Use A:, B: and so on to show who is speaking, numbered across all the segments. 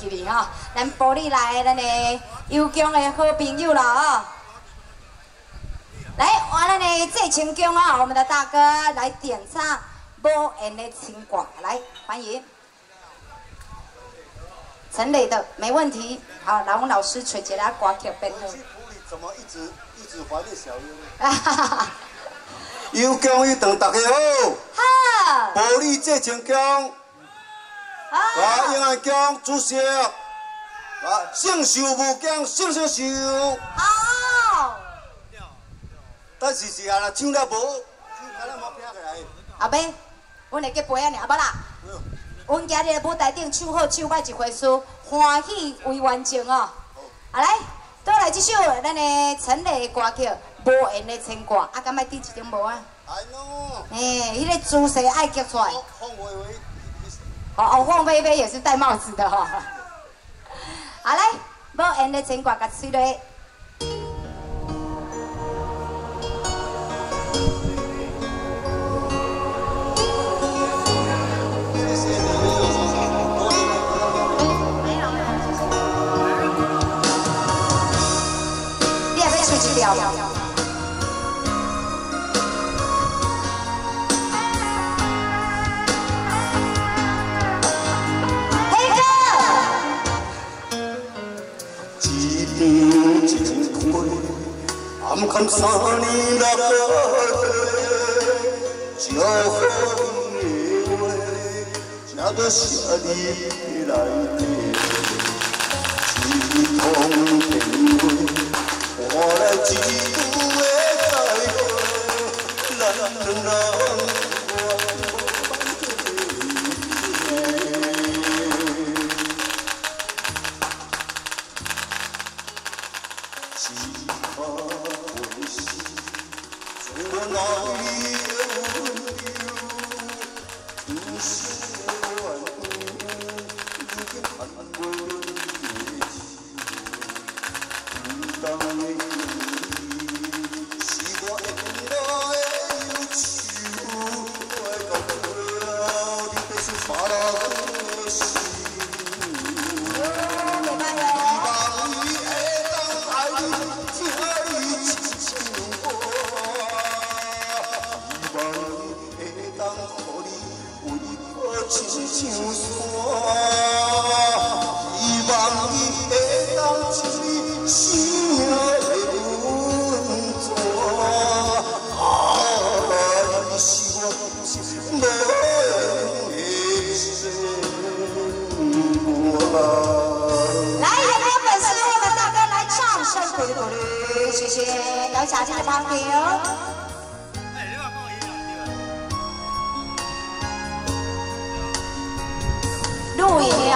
A: 记哩吼，咱玻璃来咱的游江的好朋友了哦。来，我咱的最成功啊，我们的大哥来点唱《无言的情歌》，来欢迎。陈磊的没问题，好，来我们老师吹起来歌曲编
B: 曲。怎么一直一直怀念小优？哈哈哈！有奖一等大家好。好。玻璃最成功。啊！永安江主席，啊，姓寿无江，姓姓寿。好。但是是啊，唱了无，唱了无拼起来。
A: 阿伯，阮来去陪啊，阿伯啦。阮今日舞台顶唱好唱歹一回事，欢喜为完成哦。啊来，倒来这首咱的陈丽歌曲《无言的牵挂》，啊，敢要滴一点无啊？哎喏。哎，迄个姿势爱夹出来。哦，黄飞飞也是戴帽子的哈。好嘞，无言的牵挂，甲吹落。你还要吹几条？
B: 안 감사니 Thank you. 来有没有粉丝朋们大哥来唱？首歌歌谢谢。楼下这位朋友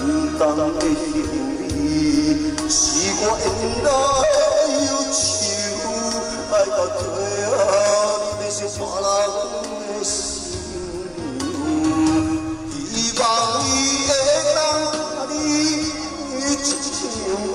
B: 孤单的
A: 行，是我永你的忧愁，爱到最后，你还是拖了我的心，希望你会等你，直我。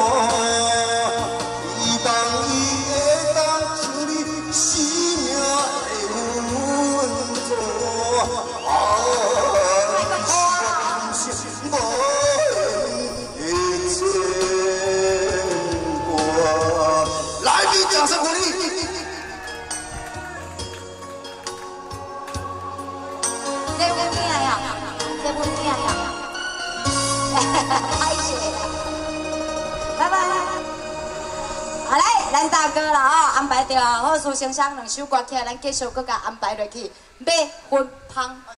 A: 好嘞，咱大哥了哦，安排着《贺苏先生》两首歌曲，咱继续搁甲安排落去，麦魂胖。